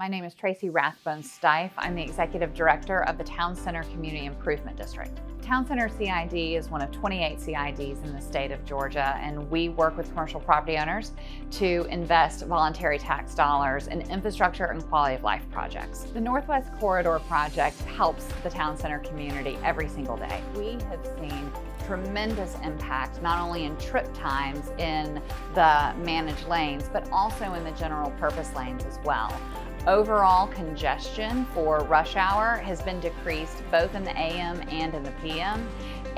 My name is Tracy Rathbone Styf. I'm the Executive Director of the Town Center Community Improvement District. Town Center CID is one of 28 CIDs in the state of Georgia, and we work with commercial property owners to invest voluntary tax dollars in infrastructure and quality of life projects. The Northwest Corridor project helps the Town Center community every single day. We have seen tremendous impact not only in trip times in the managed lanes, but also in the general purpose lanes as well. Overall congestion for rush hour has been decreased both in the AM and in the PM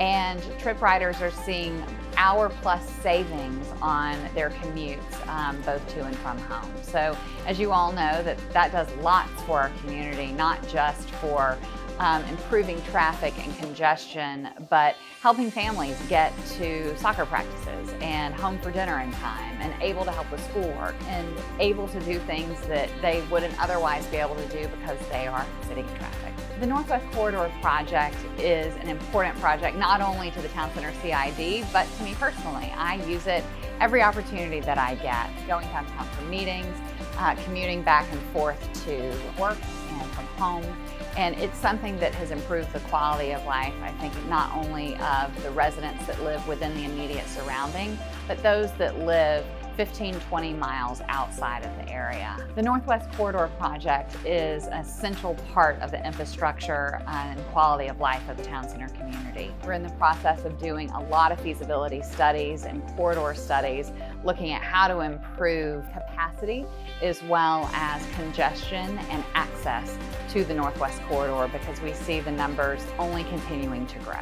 and trip riders are seeing hour plus savings on their commutes um, both to and from home. So as you all know that that does lots for our community, not just for um, improving traffic and congestion, but helping families get to soccer practices and home for dinner in time and able to help with schoolwork and able to do things that they wouldn't otherwise be able to do because they are sitting in traffic. The Northwest Corridor project is an important project not only to the Town Center CID, but to me personally. I use it every opportunity that I get, going downtown for meetings, uh, commuting back and forth to work and from home. And it's something that has improved the quality of life, I think, not only of the residents that live within the immediate surrounding, but those that live 15, 20 miles outside of the area. The Northwest Corridor Project is an essential part of the infrastructure and quality of life of the Town Center community. We're in the process of doing a lot of feasibility studies and corridor studies looking at how to improve capacity as well as congestion and access to the Northwest Corridor because we see the numbers only continuing to grow.